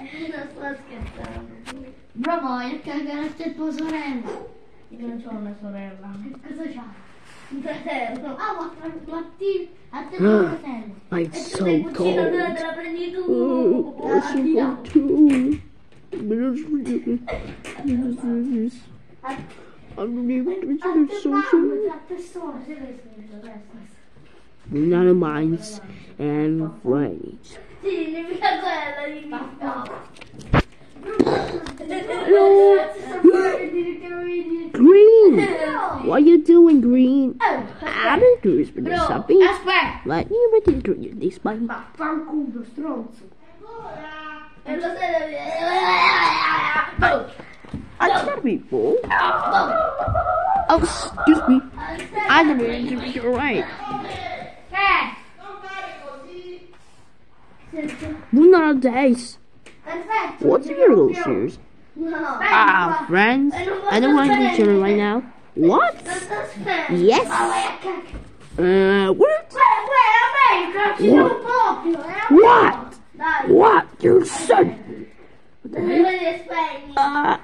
Non sto scherzando. Bro, voglio cagare tua sorella. Io non ho una sorella. Cosa c'ha? Un fratello. Ah, ma, ma ti... A te un fratello. I'm E tu so sei cucino, cold. te la te la prendi tu. Oh, Ah, I'm ti so dà. too. I'm A te so mamma, sorry. a te sola, se l'hai scritto adesso. None of mines and friends. Sì, ne mica quella di Green! What are you doing, Green? I'm curious for Bro, something. aspetta. Let me read it this by Ma fanculo, stronzo. E lo sai... I gotta be full. Oh, excuse me. I never interviewed you right. Che? We're not on days. Perfetto. What's your little shoes? Ah, friends. I don't want to be children right now. What? Yes. Uh, what? What? What? You said. Uh,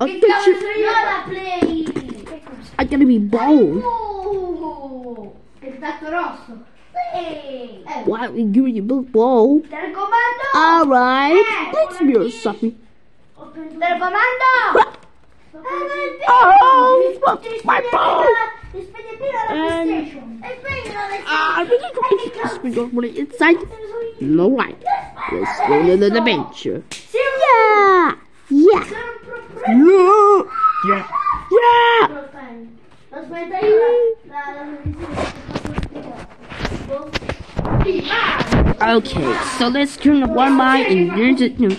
I cavolo you. sono io la play? I gotta be bold. Il tatto rosso. Sì. Why are we giving you both bold? Alright. Let's be your something. Telecomando. Oh, my phone. Ah, we need to get this money inside. No right. Let's go to the adventure. Yeah. Yeah. Yeah. Yeah. Yeah. Okay, so let's turn the one mind and use it to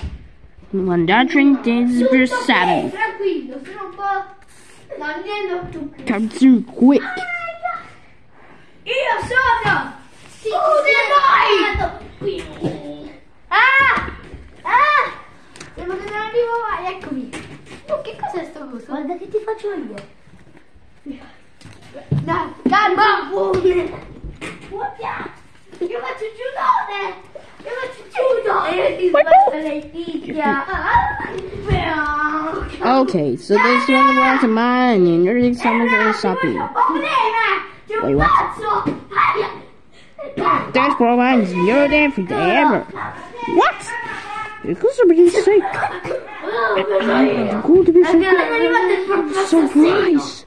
one doctrine dance per seven. Tranquillo, sono un po'... Non niente più. Come through quick. Io sono... Sì, voi! Ah! Ah! Devo che non arrivo mai, eccomi. Oh, che cos'è sto coso? Guarda che ti faccio io. Dai, calma! Guarda! Io faccio giudone! Okay, so let's turn one to mine and you're the summer for shopping. Wait, what? pazzo! Aia! That's for mine. You're there forever. What? Because somebody's sick. I'm going to be so surprised.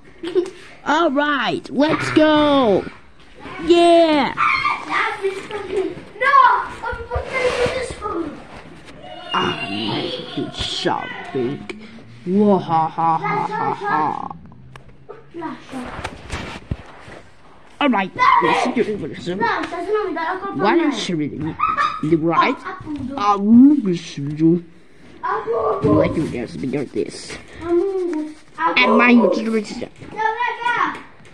All right, let's go. Yeah. No! Lascia, se no mi dà la colpa Why a me. don't you read it? Right? I'm you Appunto. like you guys be doing this. And my YouTube is!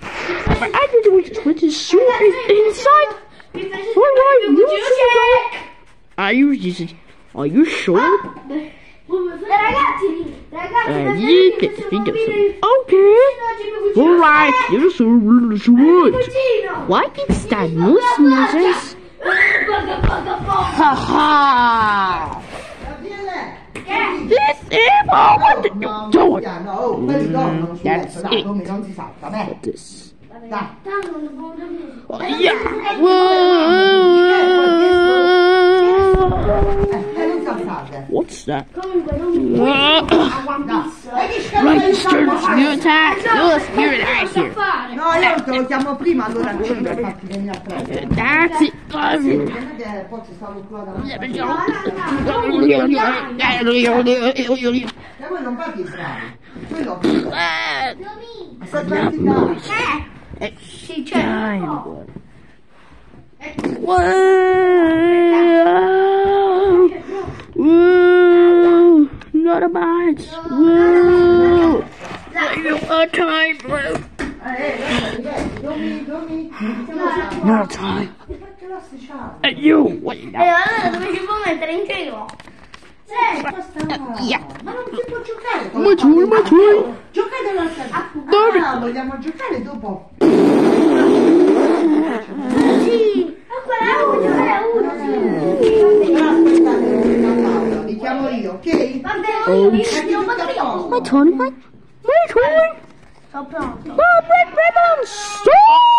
But I did it with the soup inside. Mi fai All right, sentire you should Are you just? Are you sure? Uh, mi you get sentire the video. che Okay. oggi mi cucino All right. You're so really. Cucino. Why is that most noises? Poco, poco, poco. Ha ha! This is what the No, doing. no, oh, quelli dormono sul that's it. come non si. This. Dai. Tanto non devo dormire. Oh, yeah. Whoa. What's that? Comunque non mi Uh, Dai. Che right, che spirit, attack. You're spirit out so here. No, io te lo chiamo prima, allora non per farti venire a prendere. That's it. Non è che poi ci stavo qua davanti. E voi non fate i bravi. Quello è sta praticando. Sì, certo. Whoa! Whoa! Not a bite! Whoa! Time, bro! Dormi, dormi. Not a time! Perché la strisciare? You! Wait E allora dove ci può mettere in giro? Yeah! Ma non si può giocare Ma la tu, ma in tu. mano. Giocate la stessa. Dove? Ah, vogliamo giocare dopo. Sì. Ma quella è uno, è uno, sì. Però aspettate, Oh, Metti un my turn, my, my turn. The Red Ribbon Stars!